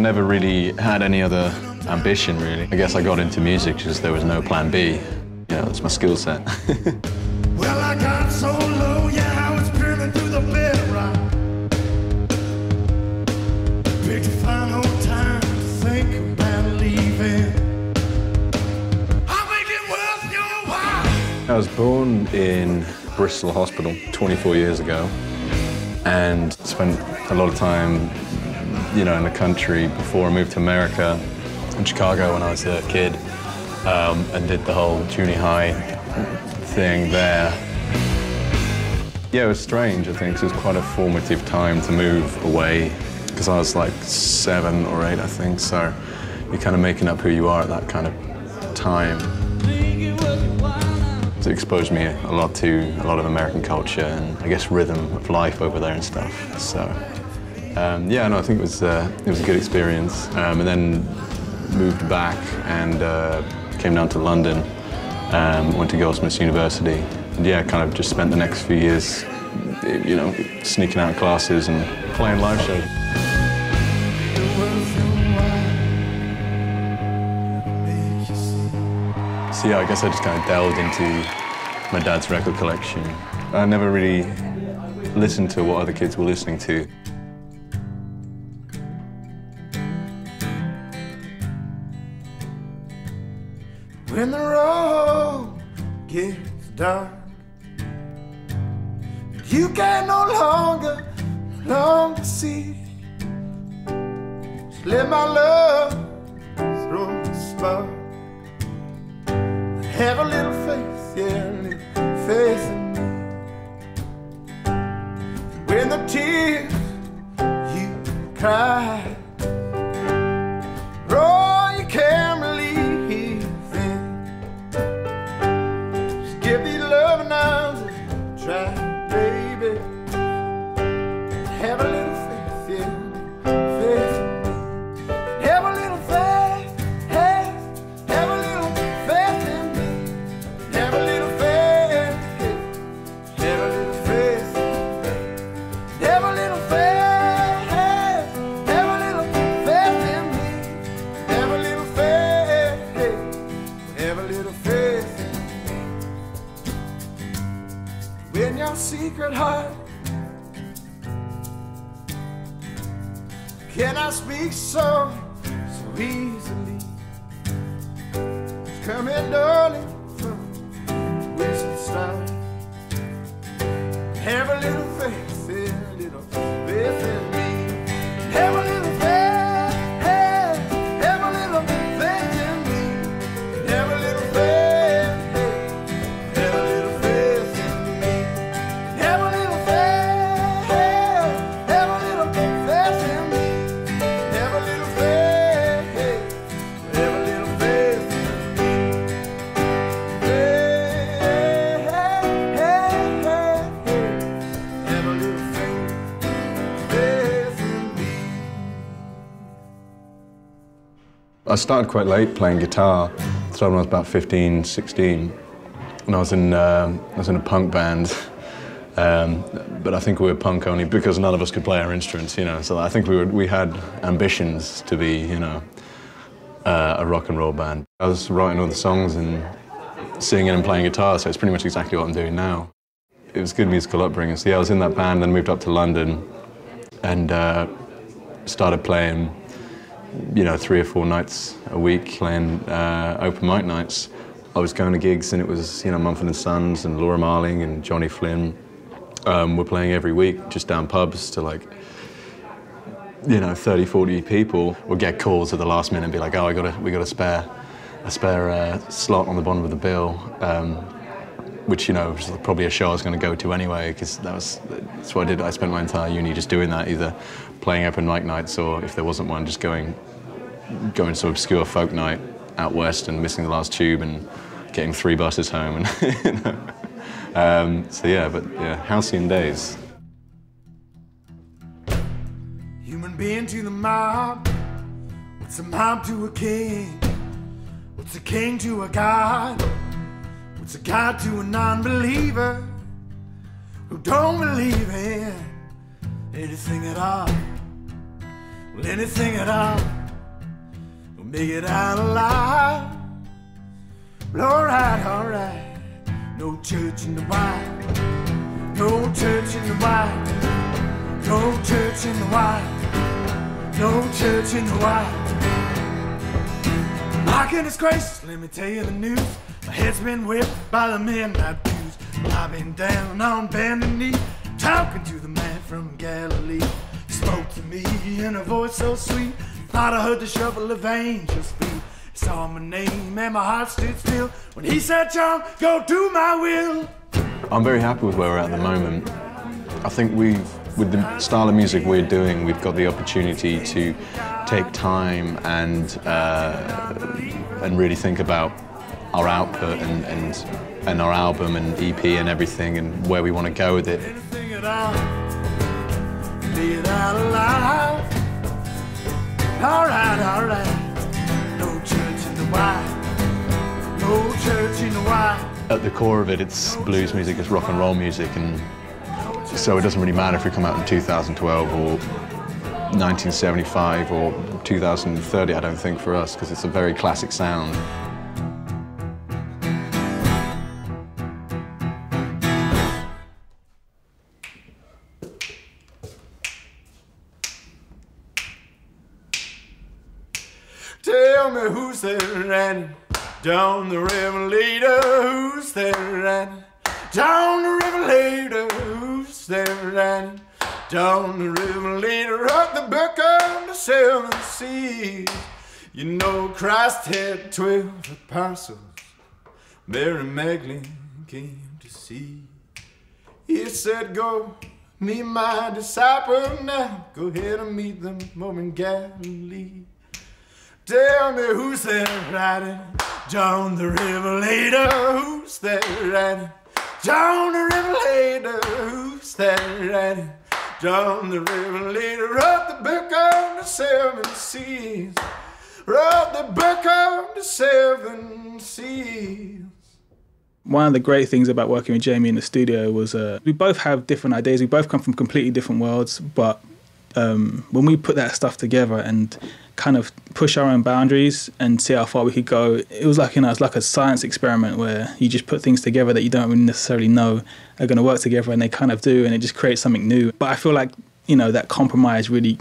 never really had any other ambition, really. I guess I got into music because there was no plan B. You know, it's my skill set. well, I got so low, yeah, I was through the bed Picked a final time to think about leaving. I was born in Bristol Hospital 24 years ago and spent a lot of time, you know, in the country before I moved to America, in Chicago when I was a kid, um, and did the whole junior high thing there. Yeah, it was strange, I think, it was quite a formative time to move away, because I was like seven or eight, I think, so you're kind of making up who you are at that kind of time. It exposed me a lot to a lot of American culture and I guess rhythm of life over there and stuff. So um, yeah, no, I think it was uh, it was a good experience. Um, and then moved back and uh, came down to London. Um, went to Goldsmiths University. And yeah, kind of just spent the next few years, you know, sneaking out of classes and playing live shows. So yeah, I guess I just kind of delved into my dad's record collection. I never really listened to what other kids were listening to. Gets dark, you can no longer, no longer see. Just let my love throw the spark have a little faith, yeah, a little faith in me. When the tears you cry, Can I speak so, so easily? Come here, darling, from western. Have a little faith, a little faith I started quite late playing guitar. so when I was about 15, 16. And I was in, uh, I was in a punk band. Um, but I think we were punk only because none of us could play our instruments, you know. So I think we, were, we had ambitions to be, you know, uh, a rock and roll band. I was writing all the songs and singing and playing guitar, so it's pretty much exactly what I'm doing now. It was good musical upbringing. So yeah, I was in that band, then moved up to London and uh, started playing you know, three or four nights a week playing uh, open mic nights. I was going to gigs and it was, you know, Mumford and Sons and Laura Marling and Johnny Flynn. Um, we're playing every week just down pubs to like, you know, 30, 40 people. We'll get calls at the last minute and be like, oh, I got a, we got a spare, a spare uh, slot on the bottom of the bill. Um, which you know was probably a show I was going to go to anyway because that was that's what I did. I spent my entire uni just doing that, either playing open mic nights or if there wasn't one, just going going to obscure folk night out west and missing the last tube and getting three buses home and you know. um, so yeah, but yeah, halcyon days. Human being to the mob, what's a mob to a king? What's a king to a god? God to a non-believer who don't believe in anything at all? Well, anything at all will make it out alive. Well, alright, alright. No church in the wild. No church in the wild. No church in the wild. No church in the wild. My goodness gracious, let me tell you the news. My head's been whipped by the midnight blues. I've been down on bending knee, talking to the man from Galilee. He spoke to me in a voice so sweet. Thought I heard the shuffle of angels' feet. Saw my name and my heart stood still when he said, John, go do my will. I'm very happy with where we're at the moment. I think we've, with the style of music we're doing, we've got the opportunity to take time and uh, and really think about our output and, and and our album and EP and everything and where we want to go with it. At all, be it out alive. All right, all right. No church in the wild. No church in the wild. At the core of it, it's blues music, it's rock and roll music, and so it doesn't really matter if we come out in 2012 or 1975 or 2030, I don't think, for us, because it's a very classic sound. Down the river later? Who's there running down the river later? Who's there running down the river later? Up the book of the seven seas. You know Christ had twelve apostles. Mary Magdalene came to see. He said, Go meet my disciple now. Go ahead and meet them over in Galilee. Tell me who's there riding down the river later? Who's there riding down the river later? Who's there riding down the river later? Up the book on the seven seas. Up the book on the seven seas. One of the great things about working with Jamie in the studio was uh, we both have different ideas. We both come from completely different worlds, but um, when we put that stuff together and kind of push our own boundaries and see how far we could go, it was like you know it's like a science experiment where you just put things together that you don't necessarily know are going to work together, and they kind of do, and it just creates something new. But I feel like you know that compromise really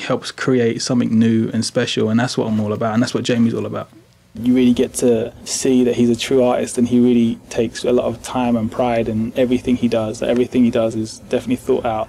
helps create something new and special, and that's what I'm all about, and that's what Jamie's all about. You really get to see that he's a true artist, and he really takes a lot of time and pride in everything he does. That everything he does is definitely thought out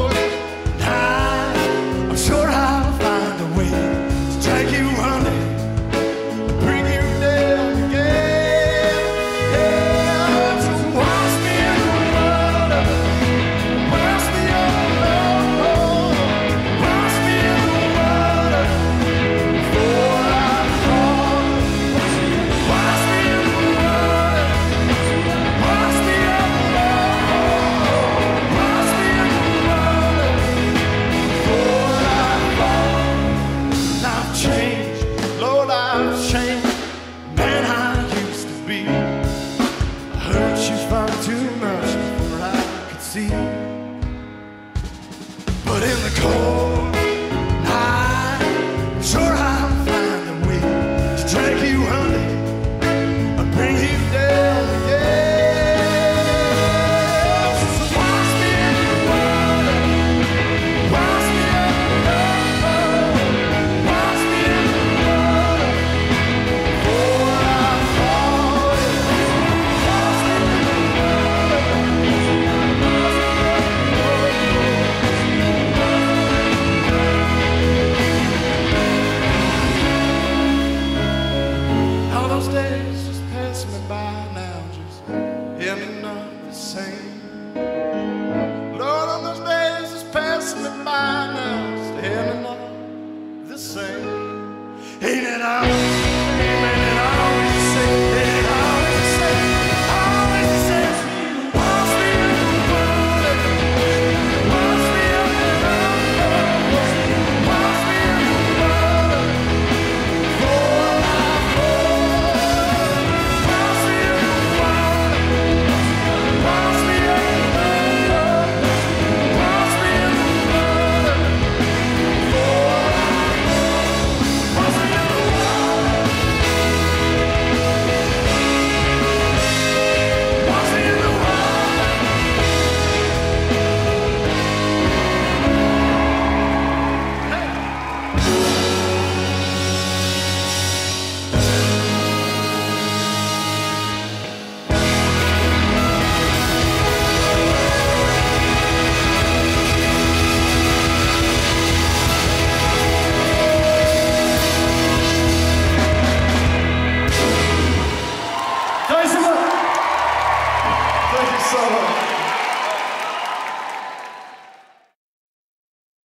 too much before I could see. But in the cold Those days just pass me by now, just ending not the same. Lord, on those days just pass me by now, just ending not the same. Ain't it all?